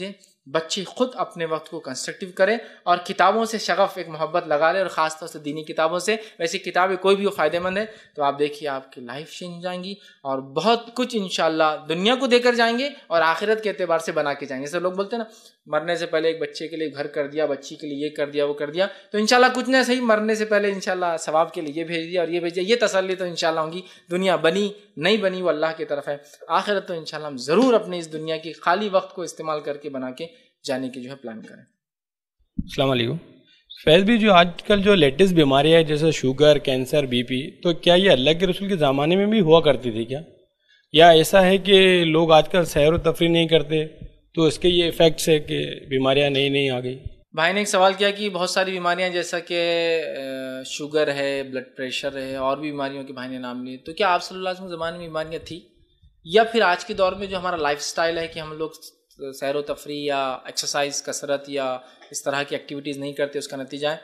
Dzień. बच्चे खुद अपने वक्त को कंस्ट्रक्टिव करें और किताबों से शगफ एक मोहब्बत लगा लें और ख़ासतौर से दीनी किताबों से। वैसे किताबें कोई भी वो फ़ायदेमंद है। तो आप देखिए आपकी लाइफ चेंज जाएँगी और बहुत कुछ इन दुनिया को देकर जाएँगे और आखिरत के अतबार से बना के जाएँगे। जैसे लोग बोलते हैं ना, मरने से पहले एक बच्चे के लिए घर कर दिया, बच्ची के लिए ये कर दिया, वो कर दिया। तो इनशाला कुछ ना सही, मरने से पहले इनशाला सवाब के लिए ये भेज दिया और ये भेज दिया। ये तसली तो इनशाला होंगी। दुनिया बनी, नहीं बनी वो अल्लाह की तरफ़ है। आखिरत तो इनशाला हम ज़रूर अपने इस दुनिया की खाली वक्त को इस्तेमाल करके बना के जाने की जो है प्लान करें। अलैक्म फैज़ भी जो आजकल जो लेटेस्ट बीमारियाँ है जैसे शुगर कैंसर बीपी तो क्या ये अल्लाह के रसूल के ज़माने में भी हुआ करती थी क्या? या ऐसा है कि लोग आजकल सैर व तफरी नहीं करते तो इसके ये इफ़ेक्ट्स है कि बीमारियाँ नई नई आ गई? भाई ने एक सवाल किया कि बहुत सारी बीमारियाँ जैसा कि शुगर है ब्लड प्रेशर है और भी बीमारियों के भाई ने नाम लिए। तो क्या आप सल्लल्लाहु अलैहि ज़माने में बीमारियाँ थी? या फिर आज के दौर में जो हमारा लाइफ है कि हम लोग सैर व तफरी या एक्सरसाइज कसरत या इस तरह की एक्टिविटीज़ नहीं करते, उसका नतीजा है।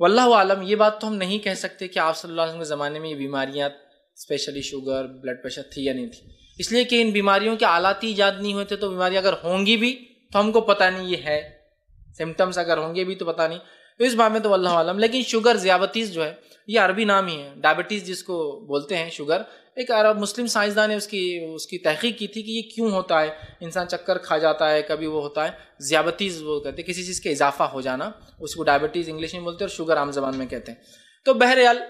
वल्ला आलम, ये बात तो हम नहीं कह सकते कि आप सल्लल्लाहु अलैहि वसल्लम के ज़माने में ये बीमारियाँ स्पेशली शुगर ब्लड प्रेशर थी या नहीं थी। इसलिए कि इन बीमारियों के आलाती ईजाद नहीं होते तो बीमारियाँ अगर होंगी भी तो हमको पता नहीं ये है। सिम्टम्स अगर होंगे भी तो पता नहीं। इस बात में तो अल्लाह आलम। लेकिन शुगर ज़्याबतीज़ जो है, ये अरबी नाम ही है। डायबिटीज़ जिसको बोलते हैं, शुगर, एक अरब मुस्लिम साइंसदान ने उसकी उसकी तहकीक की थी कि ये क्यों होता है। इंसान चक्कर खा जाता है, कभी वो होता है। ज़्याबतीज़ वो कहते हैं, किसी चीज़ के इजाफा हो जाना, उसको डायबिटीज़ इंग्लिश में बोलते हैं और शुगर आम जबान में कहते हैं। तो बहरहाल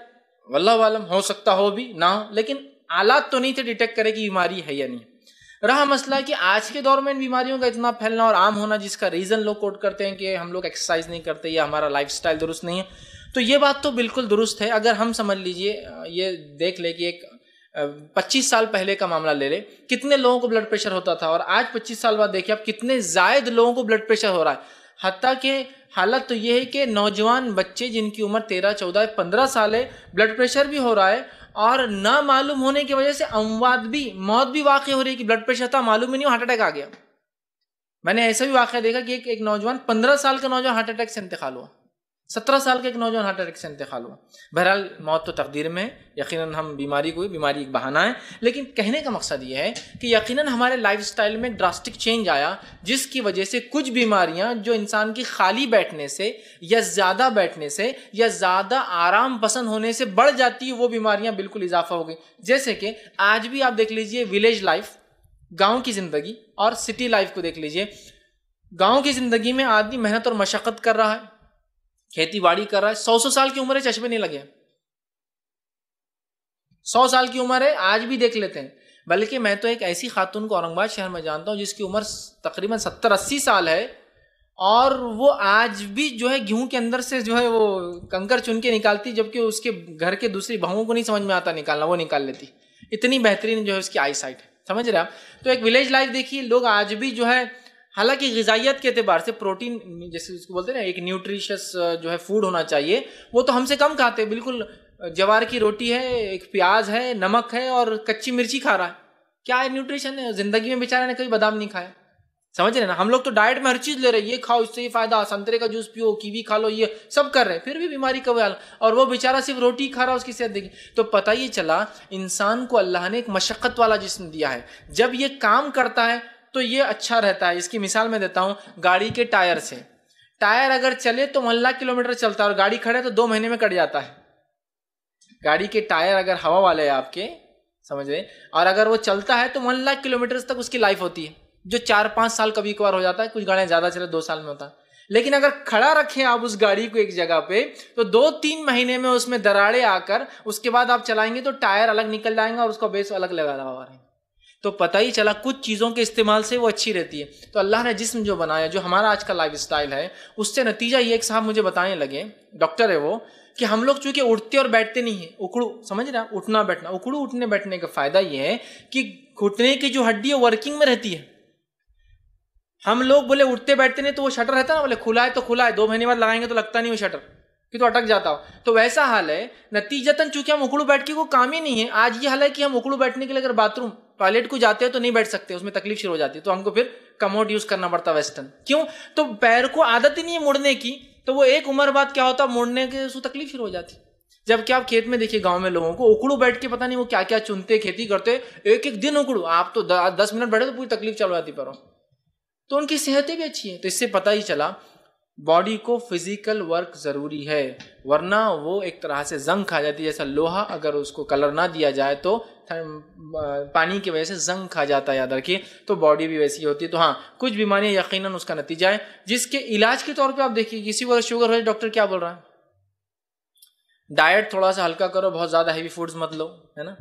वल्लम हो सकता हो भी, ना हो, लेकिन आलात तो नहीं थे डिटेक्ट करे कि बीमारी है या नहीं। रहा मसला कि आज के दौर में इन बीमारियों का इतना फैलना और आम होना जिसका रीज़न लोग कोट करते हैं कि हम लोग एक्सरसाइज नहीं करते, या हमारा लाइफ दुरुस्त नहीं है। तो ये बात तो बिल्कुल दुरुस्त है। अगर हम समझ लीजिए ये देख ले कि एक पच्चीस साल पहले का मामला ले ले, कितने लोगों को ब्लड प्रेशर होता था? और आज पच्चीस साल बाद देखिए अब कितने जायद लोगों को ब्लड प्रेशर हो रहा है। हती के हालत तो ये है कि नौजवान बच्चे जिनकी उम्र तेरह चौदह पंद्रह साल है ब्लड प्रेशर भी हो रहा है और ना मालूम होने की वजह से अमवाद भी मौत भी वाक़ हो रही है कि ब्लड प्रेशर था मालूम ही नहीं हार्ट अटैक आ गया। मैंने ऐसा भी वाक़ देखा कि एक, एक नौजवान पंद्रह साल का नौजवान हार्ट अटैक से इंतकाल हुआ। सत्रह साल के एक नौजवान हार्ट अटैक से इंतकाल हुआ। बहरहाल, मौत तो तकदीर में है यकीन हम बीमारी को बीमारी एक बहाना है। लेकिन कहने का मकसद ये है कि यकीन हमारे लाइफ में ड्रास्टिक चेंज आया, जिसकी वजह से कुछ बीमारियाँ जो इंसान की खाली बैठने से, या ज़्यादा बैठने से, या ज़्यादा आराम पसंद होने से बढ़ जाती है वो बीमारियाँ बिल्कुल इजाफा हो गई। जैसे कि आज भी आप देख लीजिए विलेज लाइफ गाँव की ज़िंदगी और सिटी लाइफ को देख लीजिए। गाँव की ज़िंदगी में आदमी मेहनत और मशक्क़त कर रहा है। खेती बाड़ी कर रहा है। सौ सौ साल की उम्र है, चश्मे नहीं लगे सौ साल की उम्र है, आज भी देख लेते हैं। बल्कि मैं तो एक ऐसी खातून को औरंगाबाद शहर में जानता हूँ, जिसकी उम्र तकरीबन सत्तर अस्सी साल है, और वो आज भी जो है गेहूँ के अंदर से जो है वो कंकर चुन के निकालती, जबकि उसके घर के दूसरी बहुओं को नहीं समझ में आता निकालना, वो निकाल लेती। इतनी बेहतरीन जो है उसकी आई साइट समझ रहे आप? तो एक विलेज लाइफ देखिए, लोग आज भी जो है हालाँकि गजाइत के अतबार से प्रोटीन, जैसे उसको बोलते हैं ना, एक न्यूट्रिशियस जो है फ़ूड होना चाहिए, वो तो हमसे कम खाते हैं। बिल्कुल जवार की रोटी है, एक प्याज है, नमक है और कच्ची मिर्ची खा रहा है। क्या है न्यूट्रिशन है? ज़िंदगी में बेचारा ने कभी बादाम नहीं खाया। समझ रहे ना? हम लोग तो डाइट में हर चीज़ ले रहे ये खाओ, इससे ये फ़ायदा, संतरे का जूस पियो, कीवी खा लो, ये सब कर रहे हैं। फिर भी बीमारी कब हाल और वो बेचारा सिर्फ़ रोटी खा रहा है, उसकी सेहत देखी। तो पता ही चला, इंसान को अल्लाह ने एक मशक्कत वाला जिसम दिया है। जब ये काम करता है तो ये अच्छा रहता है। इसकी मिसाल मैं देता हूँ गाड़ी के टायर से। टायर अगर चले तो लाख किलोमीटर चलता है और गाड़ी खड़े तो दो महीने में कट जाता है। गाड़ी के टायर अगर हवा वाले हैं आपके, समझ रहे और अगर वो चलता है तो वन लाख किलोमीटर तक उसकी लाइफ होती है, जो चार पाँच साल कभी कभार हो जाता है। कुछ गाड़ियाँ ज़्यादा चले, दो साल में होता है। लेकिन अगर खड़ा रखें आप उस गाड़ी को एक जगह पे तो दो तीन महीने में उसमें दराड़े आकर, उसके बाद आप चलाएँगे तो टायर अलग निकल जाएँगे और उसका बेस अलग लगा लगा रहेंगे तो पता ही चला कुछ चीज़ों के इस्तेमाल से वो अच्छी रहती है। तो अल्लाह ने जिसम जो बनाया, जो हमारा आज का लाइफ स्टाइल है, उससे नतीजा ये एक साहब मुझे बताने लगे डॉक्टर है वो, कि हम लोग चूँकि उठते और बैठते नहीं है उकड़ू समझ रहे उठना बैठना उकड़ू उठने बैठने का फ़ायदा ये है कि घुटने की जो हड्डी है वर्किंग में रहती है। हम लोग बोले उठते बैठते नहीं तो वो शटर रहता ना, बोले खुला है तो खुला है, दो महीने बाद लगाएँगे तो लगता नहीं वो शटर कि तो अटक जाता हो। तो वैसा हाल है। नतीजतन चूँकि हम उकड़ू बैठ के को काम ही नहीं है, आज ये हाल है कि हम उकड़ू बैठने के लिए अगर बाथरूम टॉयलेट को जाते हैं तो नहीं बैठ सकते, उसमें तकलीफ़ शुरू हो जाती है। तो हमको फिर कमोड यूज़ करना पड़ता वेस्टर्न। क्यों? तो पैर को आदत ही नहीं है मुड़ने की तो वो एक उम्र बाद क्या होता, मुड़ने के उसको तकलीफ़ शुरू हो जाती। जबकि आप खेत में देखिए, गाँव में लोगों को उकड़ू बैठ के पता नहीं वो क्या क्या चुनते, खेती करते एक एक दिन उकड़ू आप तो दस मिनट बैठे तो पूरी तकलीफ़ चल जाती पर तो उनकी सेहतें भी अच्छी है। तो इससे पता ही चला बॉडी को फ़िज़िकल वर्क ज़रूरी है, वरना वो एक तरह से जंग खा जाती है, जैसा लोहा अगर उसको कलर ना दिया जाए तो पानी की वजह से जंग खा जाता है, याद रखिए। तो बॉडी भी वैसी होती है। तो हाँ कुछ बीमारियाँ यकीनन उसका नतीजा है, जिसके इलाज के तौर पे आप देखिए, किसी को शुगर हो डॉक्टर क्या बोल रहा है? डाइट थोड़ा सा हल्का करो, बहुत ज़्यादा हैवी फूड्स मत लो, है ना?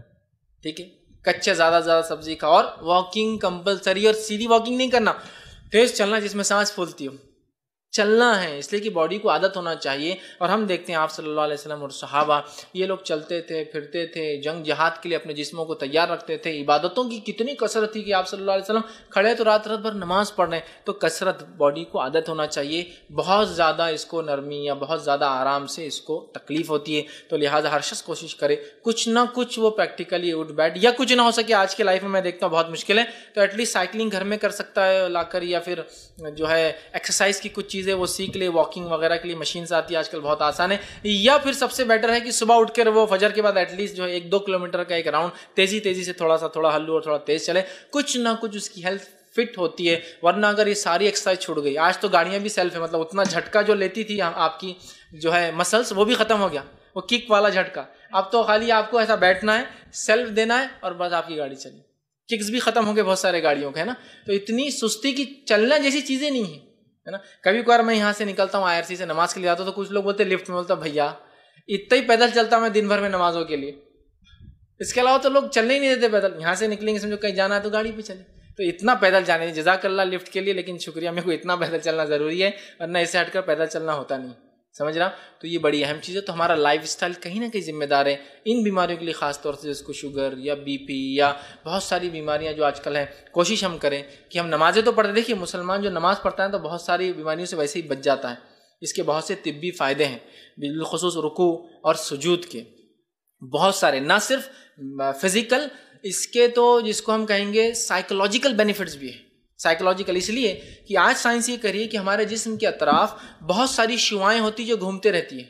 ठीक है? कच्चे ज़्यादा ज़्यादा सब्ज़ी खाओ और वॉकिंग कंपलसरी और सीधी वॉकिंग नहीं करना। तेज चलना जिसमें सांस फूलती हो। चलना है, इसलिए कि बॉडी को आदत होना चाहिए। और हम देखते हैं आप सल्लल्लाहु अलैहि वसल्लम और सहाबा, ये लोग चलते थे, फिरते थे, जंग जहाद के लिए अपने जिस्मों को तैयार रखते थे। इबादतों की कितनी कसरत थी कि आप सल्लल्लाहु अलैहि वसल्लम खड़े तो रात रात भर नमाज़ पढ़ रहे तो कसरत बॉडी को आदत होना चाहिए। बहुत ज़्यादा इसको नरमी या बहुत ज़्यादा आराम से इसको तकलीफ़ होती है। तो लिहाजा हर शख्स कोशिश करे, कुछ ना कुछ वो प्रैक्टिकली उठ बैठ, या कुछ ना हो सके, आज के लाइफ में मैं देखता हूँ बहुत मुश्किल है। तो एटलीस्ट साइकिलिंग घर में कर सकता है लाकर या फिर जो है एक्सरसाइज की कुछ चीज़ें, वो सीख ले वॉकिंग वगैरह के लिए मशीन आती है, आजकल बहुत आसान है। या फिर सबसे बेटर है कि सुबह उठकर वो फजर के बाद एटलीस्ट जो है एक दो किलोमीटर का एक राउंड तेज़ी तेज़ी से थोड़ा सा, थोड़ा हल्लू और थोड़ा तेज चले। कुछ ना कुछ उसकी हेल्थ फिट होती है, वरना अगर ये सारी एक्सरसाइज छूट गई। आज तो गाड़ियाँ भी सेल्फ है मतलब उतना झटका जो लेती थी आपकी जो है मसल्स वो भी खत्म हो गया। वो किक वाला झटका। अब तो खाली आपको ऐसा बैठना है सेल्फ देना है और बस आपकी गाड़ी चली। किक्स भी खत्म हो गए बहुत सारे गाड़ियों के, है ना? तो इतनी सुस्ती की चलना जैसी चीज़ें नहीं है। है ना? कभी कभार मैं यहाँ से निकलता हूँ आईआरसी से नमाज़ के लिए जाता हूँ तो कुछ लोग बोलते लिफ्ट में बोलता भैया, इतना ही पैदल चलता मैं दिन भर में नमाजों के लिए. इसके अलावा तो लोग चलने ही नहीं देते पैदल। यहाँ से निकलेंगे, समझो, कहीं जाना है तो गाड़ी पे चले। तो इतना पैदल जाने जजाकल्ला लिफ्ट के लिए, लेकिन शुक्रिया, मेरे को इतना पैदल चलना ज़रूरी है, वरना इससे हटकर पैदल चलना होता नहीं। समझ रहा? तो ये बड़ी अहम चीज़ है। तो हमारा लाइफ स्टाइल कहीं ना कहीं जिम्मेदार है इन बीमारियों के लिए ख़ास तौर से जिसको शुगर या बीपी या बहुत सारी बीमारियाँ जो आजकल हैं, कोशिश हम करें कि हम नमाजें तो पढ़ते, देखिए मुसलमान जो नमाज़ पढ़ता है तो बहुत सारी बीमारियों से वैसे ही बच जाता है। इसके बहुत से तिब्बी फ़ायदे हैं, बिलखसूस रुकू और सजूद के। बहुत सारे, ना सिर्फ़ फ़िज़िकल इसके तो जिसको हम कहेंगे साइकोलॉजिकल बेनिफिट्स भी हैं। साइकोलॉजिकल इसलिए कि आज साइंस ये करिए कि हमारे जिस्म के अतराफ बहुत सारी शुआएँ होती जो घूमते रहती है।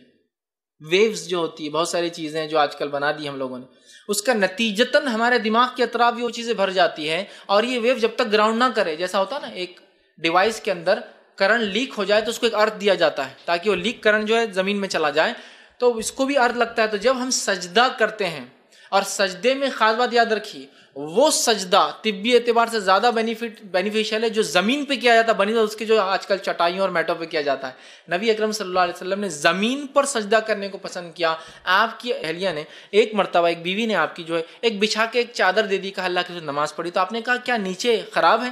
वेव्स जो होती है, बहुत सारी चीज़ें जो आजकल बना दी हम लोगों ने। उसका नतीजतन हमारे दिमाग के अतराफ भी वो चीज़ें भर जाती है और ये वेव जब तक ग्राउंड ना करे, जैसा होता ना, एक डिवाइस के अंदर करंट लीक हो जाए तो उसको एक अर्थ दिया जाता है, ताकि वो लीक करंट जो है ज़मीन में चला जाए। तो इसको भी अर्थ लगता है। तो जब हम सजदा करते हैं, और सजदे में खास बात याद रखिए वो सजदा, तिब्बी एतबार से ज़्यादा बेनिफिट बेनिफिशियल है, जो ज़मीन पे किया जाता है, बनी उसके जो आजकल चटाइयों और मैटों पे किया जाता है। नबी अकरम सल्लल्लाहु अलैहि वसल्लम ने ज़मीन पर सजदा करने को पसंद किया। आपकी अहलिया ने, एक मरतबा, एक बीवी ने आपकी जो है, एक बिछा के एक चादर दे दी, कहा, अल्लाह की नमाज़ पढ़ी। तो आपने कहा, क्या नीचे ख़राब है?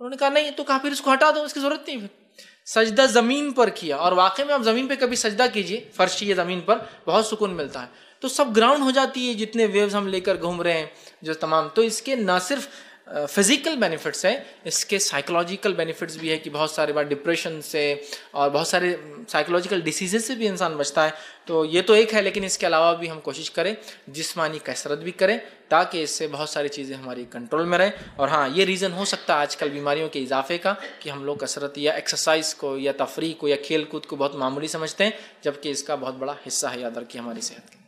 उन्होंने कहा, नहीं तो कहा, फिर इसको हटा दो, इसकी ज़रूरत नहीं फिर सजदा ज़मीन पर किया। और वाकई में आप ज़मीन पर कभी सजदा कीजिए, फर्शी या ज़मीन पर बहुत सुकून मिलता है। तो सब ग्राउंड हो जाती है जितने वेव्स हम लेकर घूम रहे हैं, जो तमाम। तो इसके ना सिर्फ़ फ़िज़िकल बेनिफिट्स है, इसके साइकोलॉजिकल बेनिफिट्स भी है कि बहुत सारे बार डिप्रेशन से और बहुत सारे साइकोलॉजिकल डिसीजेज से भी इंसान बचता है। तो ये तो एक है, लेकिन इसके अलावा भी हम कोशिश करें, जिसमानी कसरत भी करें, ताकि इससे बहुत सारी चीज़ें हमारी कंट्रोल में रहें। और हाँ ये रीज़न हो सकता है आजकल बीमारियों के इजाफे का, कि हम लोग कसरत या एक्सरसाइज को या तफरी को या खेल कूद को बहुत मामूली समझते हैं, जबकि इसका बहुत बड़ा हिस्सा है, याद रखिए हमारी सेहत के